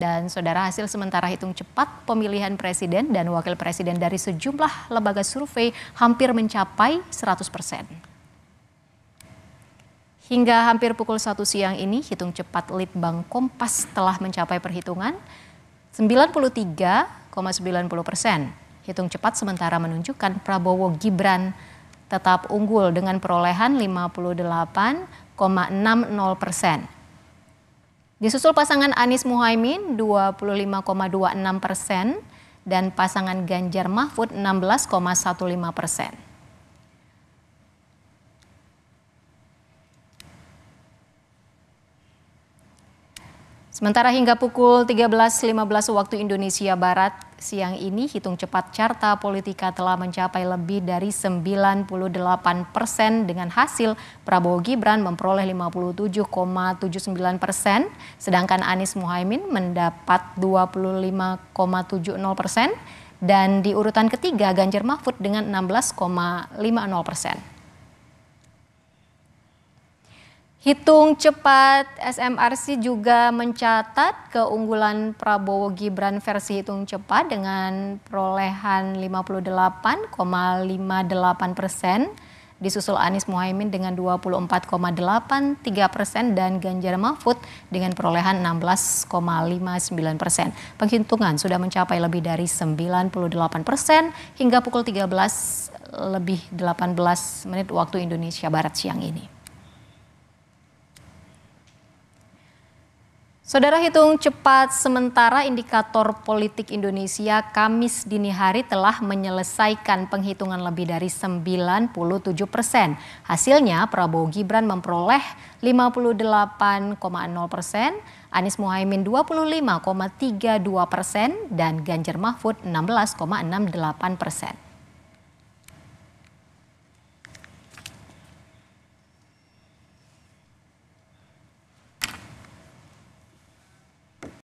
Dan saudara hasil sementara hitung cepat pemilihan presiden dan wakil presiden dari sejumlah lembaga survei hampir mencapai 100 persen. Hingga hampir pukul 1 siang ini, hitung cepat Litbang Kompas telah mencapai perhitungan 93,90 persen. Hitung cepat sementara menunjukkan Prabowo Gibran tetap unggul dengan perolehan 58,60 persen. Disusul pasangan Anies Muhaimin 25,26 persen dan pasangan Ganjar Mahfud 16,15 persen. Sementara hingga pukul 13.15 waktu Indonesia Barat siang ini, hitung cepat carta politika telah mencapai lebih dari 98 persen dengan hasil Prabowo Gibran memperoleh 57,79 persen, sedangkan Anies Muhaimin mendapat 25,70 persen, dan di urutan ketiga Ganjar Mahfud dengan 16,50 persen. Hitung cepat SMRC juga mencatat keunggulan Prabowo Gibran versi hitung cepat dengan perolehan 58,58 persen, disusul Anies Muhaimin dengan 24,83 persen dan Ganjar Mahfud dengan perolehan 16,59 persen. Penghitungan sudah mencapai lebih dari 98 persen hingga pukul 13 lebih 18 menit waktu Indonesia Barat siang ini. Saudara hitung cepat sementara indikator politik Indonesia Kamis dini hari telah menyelesaikan penghitungan lebih dari 97 persen. Hasilnya Prabowo Gibran memperoleh 58,0 persen, Anies Muhaimin 25,32 persen, dan Ganjar Mahfud 16,68 persen.